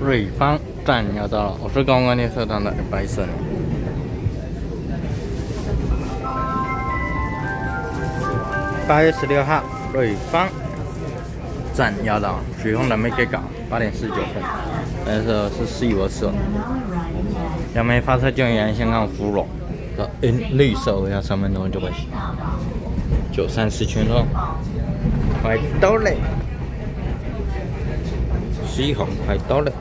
瑞芳站要到了，我是公安列车长的白森。八月十六号，瑞芳站要到，瑞丰站没给搞，八点四十九分，那时候是十一月十杨梅发车救援员先看芙蓉，嗯，绿色要三分钟就会行。九三四圈喽，快到了。西红快到了。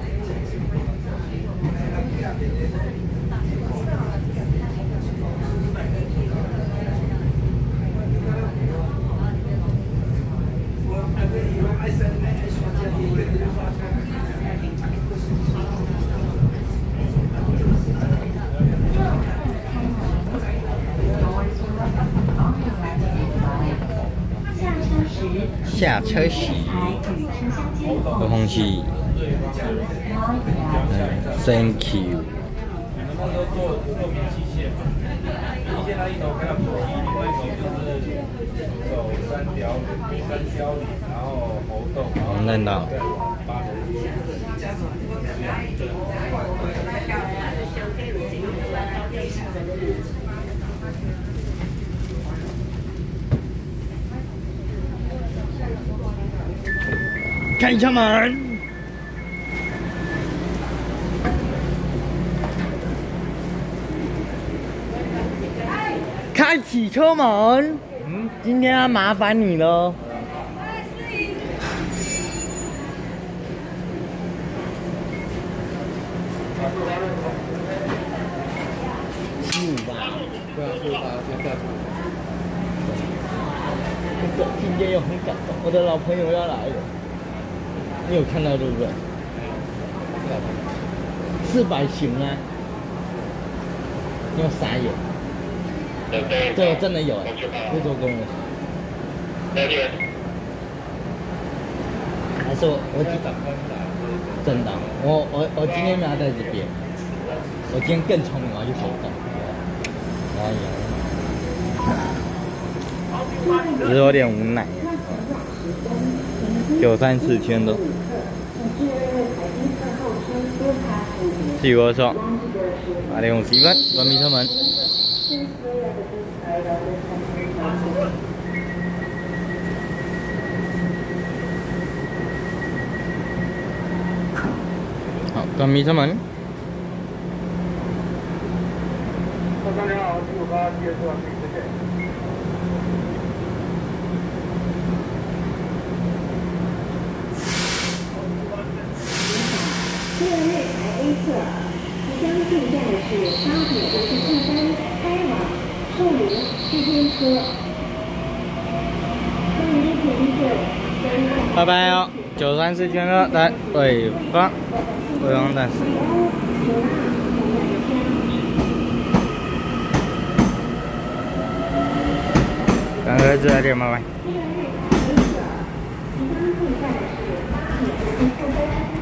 下车时，有空气。Thank you。我们到。开车门，开启车门。嗯，今天要麻烦你了。十五吧，不要十五吧，先下车。今天又很感动，我的老朋友要来了。你有看到对不对？四百型啊！你有傻眼？对，真的有哎，最多公了。还是我我真的，我我我今天没有在这边，我今天更聪明，我去手动。哎呀，只是有点无奈。九三四千的。四五说，八点五十分，关闭车门。好，关闭车门。侧，即将进站的是八点五十四分开往寿陵区间车。拜拜哦，九三四圈车来北方，北方站。赶快再见，拜拜。